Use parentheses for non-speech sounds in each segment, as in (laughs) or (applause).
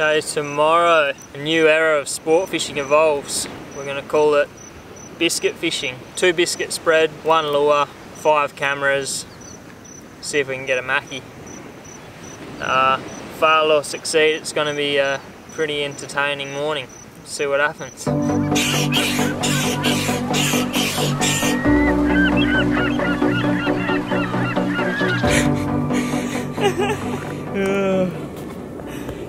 Okay, tomorrow a new era of sport fishing evolves. We're going to call it biscuit fishing. Two biscuit spread, one lure, five cameras. See if we can get a mackie. Uh, fail or succeed, it's going to be a pretty entertaining morning. See what happens. (laughs)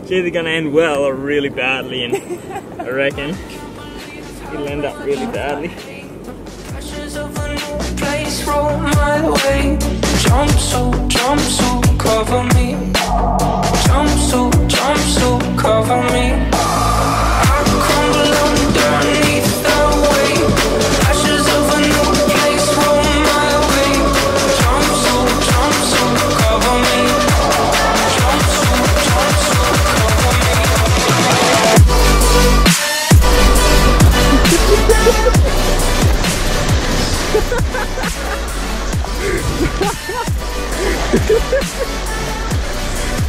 It's either going to end well or really badly, and (laughs) I reckon it'll end up really badly. Ashes of a new place roll my way. Jumpsuit, jumpsuit, cover me.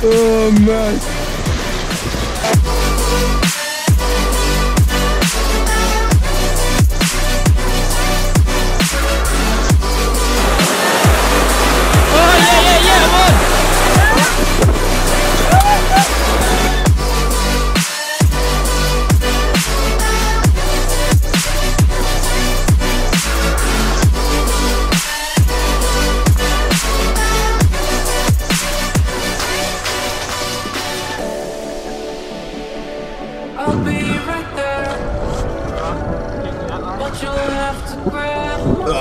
Oh man.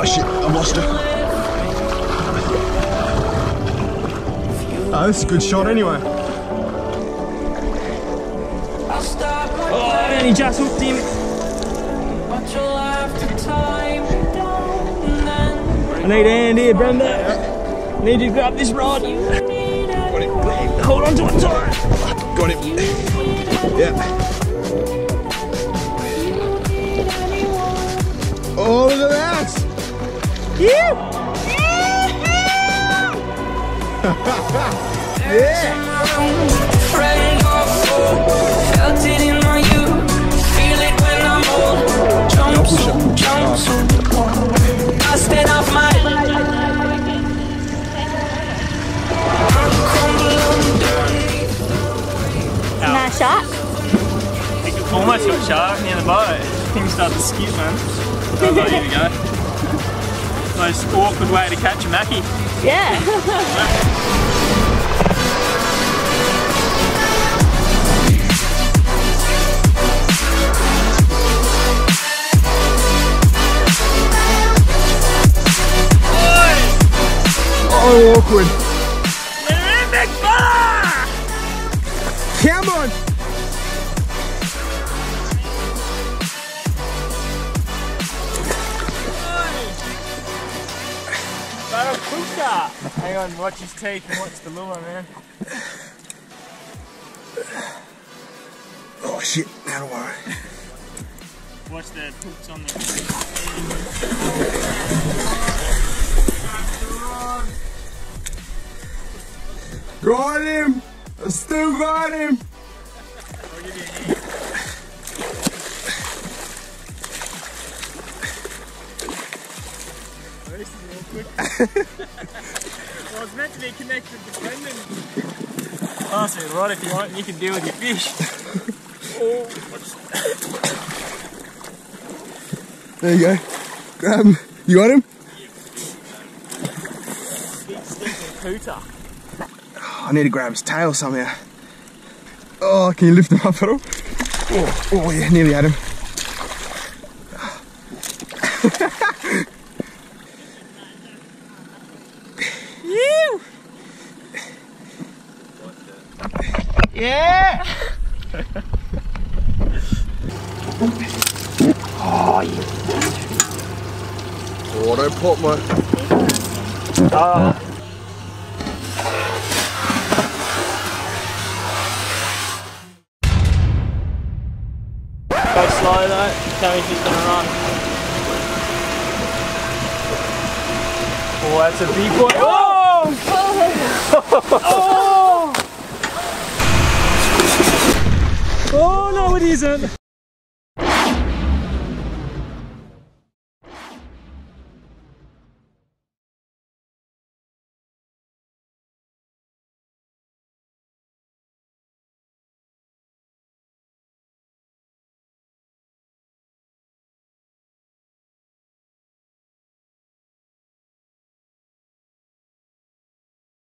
Oh shit, I lost her. Oh, this is a good shot anyway. I'll start my Oh, and he just hooked him. But you'll have to it down and then I need a hand here, Brendan. I Need you to grab this rod. Hold on to it tight. Got him. Yeah. Shot. Almost got shark near the boat. Things started to skip, man. Like, here we go. Most awkward way to catch a mackie. Yeah. (laughs) Oh, awkward. Hang on, watch his teeth and watch the lure, man. Oh shit, now do I? Watch the hooks on the. Got him! I still got him! Well, it's meant to be connected to Brendan. Pass the rod if you want, you can deal with your fish. There you go. Grab him. You got him? I need to grab his tail somehow. Oh, can you lift him up at all? Oh, oh yeah, nearly had him. You! Yeah! Don't pop my. Oh. Go slow though. Tell me if he's gonna run. Oh, that's a big boy. Oh! oh! (laughs) Oh no, it isn't.